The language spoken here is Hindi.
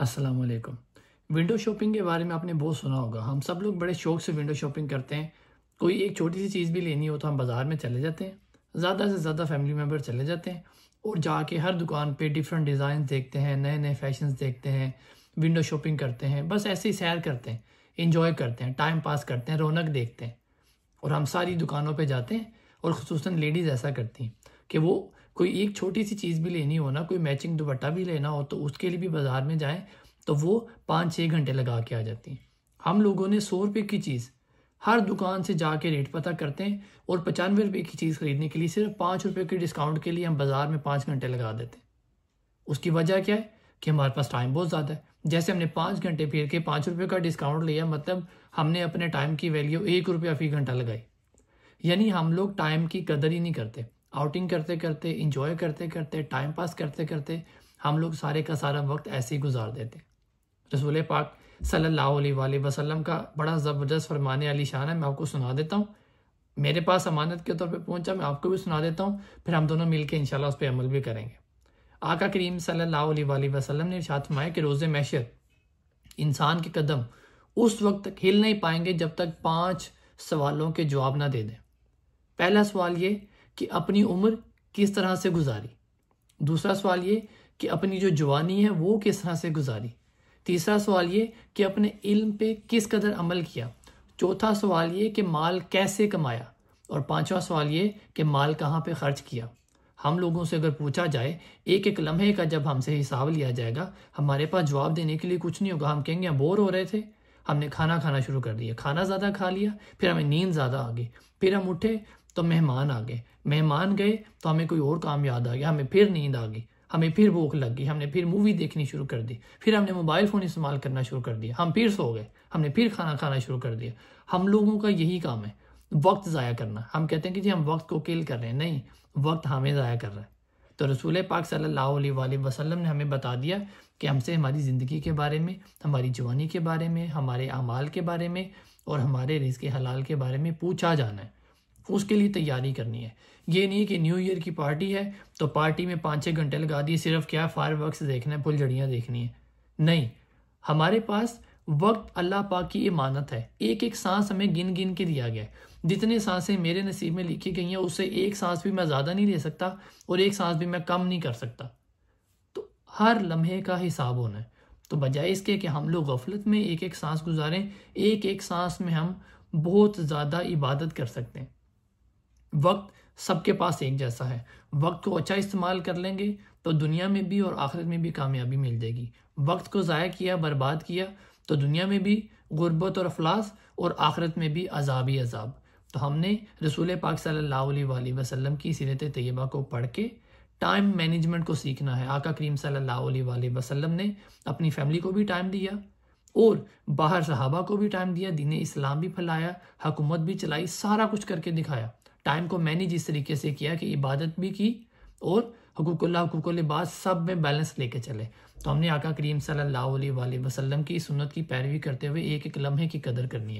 अस्सलाम वालेकुम विंडो शॉपिंग के बारे में आपने बहुत सुना होगा। हम सब लोग बड़े शौक से विंडो शॉपिंग करते हैं। कोई एक छोटी सी चीज़ भी लेनी हो तो हम बाज़ार में चले जाते हैं। ज़्यादा से ज़्यादा फैमिली मेंबर चले जाते हैं और जाके हर दुकान पे डिफरेंट डिज़ाइन देखते हैं नए नए फ़ैशन देखते हैं विंडो शॉपिंग करते हैं। बस ऐसे ही सैर करते हैं इंजॉय करते हैं टाइम पास करते हैं, रौनक देखते हैं। और हम सारी दुकानों पर जाते हैं और खसूस लेडीज़ ऐसा करती हैं कि वो कोई एक छोटी सी चीज़ भी लेनी हो ना, कोई मैचिंग दुपट्टा भी लेना हो तो उसके लिए भी बाज़ार में जाएँ तो वो पाँच छः घंटे लगा के आ जाती हैं। हम लोगों ने सौ रुपये की चीज़ हर दुकान से जाके रेट पता करते हैं और पचानवे रुपये की चीज़ खरीदने के लिए सिर्फ़ पाँच रुपये के डिस्काउंट के लिए हम बाज़ार में पाँच घंटे लगा देते हैं। उसकी वजह क्या है? कि हमारे पास टाइम बहुत ज़्यादा है। जैसे हमने पाँच घंटे फिर के पाँच रुपये का डिस्काउंट लिया मतलब हमने अपने टाइम की वैल्यू एक रुपया फ़ी घंटा लगाई। यानी हम लोग टाइम की कदर ही नहीं करते। आउटिंग करते करते इंजॉय करते करते टाइम पास करते करते हम लोग सारे का सारा वक्त ऐसे ही गुजार देते रसूल पाक सल्लल्लाहु अलैहि वसल्लम का बड़ा ज़बरदस्त फरमाने वाली शान है, मैं आपको सुना देता हूँ। मेरे पास अमानत के तौर पे पहुँचा, मैं आपको भी सुना देता हूँ, फिर हम दोनों मिलकर इंशाल्लाह उस पर अमल भी करेंगे। आका करीम सल्लल्लाहु अलैहि वसल्लम ने इरशाद फरमाया कि रोज़े मैशर, इंसान के कदम उस वक्त तक हिल नहीं पाएँगे जब तक पाँच सवालों के जवाब ना दे दें। पहला सवाल ये कि अपनी उम्र किस तरह से गुजारी। दूसरा सवाल ये कि अपनी जो जवानी है, वो किस तरह से गुजारी। तीसरा सवाल ये कि अपने इल्म पे किस कदर अमल किया। चौथा सवाल ये कि माल कैसे कमाया। और पांचवा सवाल ये कि माल कहाँ पे खर्च किया। हम लोगों से अगर पूछा जाए, एक एक लम्हे का जब हमसे हिसाब लिया जाएगा, हमारे पास जवाब देने के लिए कुछ नहीं होगा। हम कहेंगे, हम बोर हो रहे थे। हमने खाना खाना शुरू कर दिया। खाना ज़्यादा खा लिया, फिर हमें नींद ज़्यादा आ गई। फिर हम उठे तो मेहमान आ गए। मेहमान गए तो हमें कोई और काम याद आ गया, हमें फिर नींद आ गई, हमें फिर भूख लग गई हमने फिर मूवी देखनी शुरू कर दी, फिर हमने मोबाइल फ़ोन इस्तेमाल करना शुरू कर दिया, हम फिर सो गए, हमने फिर खाना खाना शुरू कर दिया। हम लोगों का यही काम है, वक्त ज़ाया करना। हम कहते हैं कि जी हम वक्त को किल कर रहे हैं, नहीं, वक्त हमें ज़ाया कर रहा है। तो रसूल पाक सल्लल्लाहु अलैहि वसल्लम ने हमें बता दिया कि हमसे हमारी ज़िंदगी के बारे में, हमारी जवानी के बारे में, हमारे अमाल के बारे में और हमारे रिज़ हलाल के बारे में पूछा जाना है। उसके लिए तैयारी करनी है। ये नहीं कि न्यू ईयर की पार्टी है तो पार्टी में पाँच छः घंटे लगा दिए, सिर्फ़ क्या फायर वर्कस देखना है, फुलझड़ियाँ देखनी है। नहीं, हमारे पास वक्त अल्लाह पाक की इमानत है। एक एक सांस हमें गिन गिन के दिया गया है। जितने साँसें मेरे नसीब में लिखी गई हैं, उससे एक सांस भी मैं ज़्यादा नहीं ले सकता और एक सांस भी मैं कम नहीं कर सकता। तो हर लम्हे का हिसाब होना है। तो बजाय इसके कि हम लोग गफलत में एक एक सांस गुजारें एक एक सांस में हम बहुत ज़्यादा इबादत कर सकते हैं। वक्त सबके पास एक जैसा है। वक्त को अच्छा इस्तेमाल कर लेंगे तो दुनिया में भी और आखिरत में भी कामयाबी मिल जाएगी। वक्त को ज़ाया किया, बर्बाद किया तो दुनिया में भी गुर्बत और अफलास और आखिरत में भी अजाब ही अजाब। तो हमने रसूल पाक सल्लल्लाहु अलैहि वसल्लम की सीरत तय्यबा को पढ़ के टाइम मैनेजमेंट को सीखना है। आका करीम सल्लल्लाहु अलैहि वसल्लम ने अपनी फैमिली को भी टाइम दिया और बाहर सहाबा को भी टाइम दिया, दीन इस्लाम भी फैलाया, हुकूमत भी चलाई, सारा कुछ करके दिखाया। टाइम को मैंने जिस तरीके से किया कि इबादत भी की और हकूकुल्ला हकूकुल सब में बैलेंस लेके चले। तो हमने आका करीम सल्लल्लाहु अलैहि वसल्लम की सुन्नत की पैरवी करते हुए एक एक लम्हे की कदर करनी है।